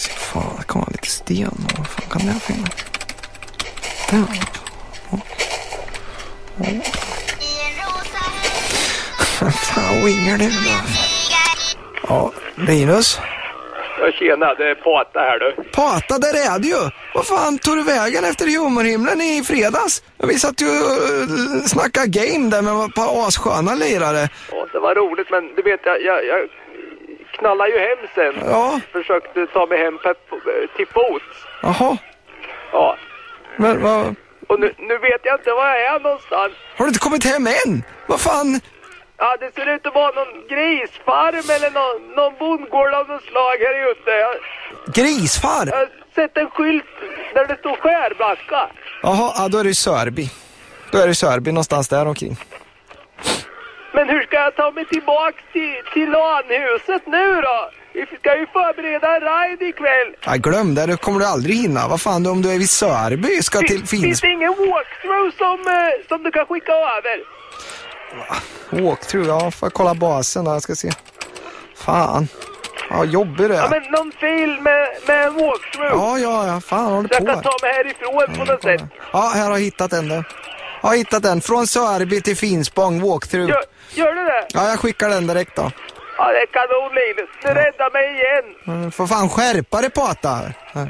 Fan, det kan vara lite sten. Vad fan kan det finnas? Där. Ja. Ja. Fan, ringer det då? Ja, Linus? Tjena, det är Pata här du. Pata, där är du ju! Vad fan tog du vägen efter humorhimlen i fredags? Vi satt ju och snackade game där med ett par assköna lirare. Ja, det var roligt men du vet jag, jag, jag knallade ju hem sen. Ja. Försökte ta mig hem till fots. Jaha, Ja. men vad... Och nu, nu vet jag inte var jag är någonstans. Har du inte kommit hem än? Vad fan? Ja, det ser ut att vara någon grisfarm eller någon, någon bondgård av något slag här ute. Jag, Grisfar? jag har sett en skylt där det står skärbacka. Jaha, ja, då är det i Sörby. Då är det Sörby någonstans där omkring. Men hur ska jag ta mig tillbaks till, till lanhuset nu då? Vi ska ju förbereda en ride ikväll. Ja, glöm det, det kommer du aldrig hinna. Vad fan, om du är vid Sörby ska till Finns Finns... det ingen walkthrough som, eh, som du kan skicka över? Walkthrough, ja, får jag kolla basen där, jag ska se. Fan. Ja, jobbig det Ja, är. men någon fil med, med en walkthrough. Ja, ja, ja, fan håller Så jag på kan ta mig härifrån på något sätt. Ja, här har jag hittat den där. Jag har hittat den. Från Sörby till Finspång, walkthrough. Gör, gör du det? Ja, jag skickar den direkt då. Ja, det är kanon Linus. Du räddar mig igen. Mm, Får fan skärpa dig Pata.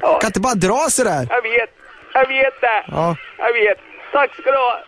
Ja. Kan inte bara dra sådär. Jag vet. Jag vet det. Ja. Jag vet. Tack ska du ha.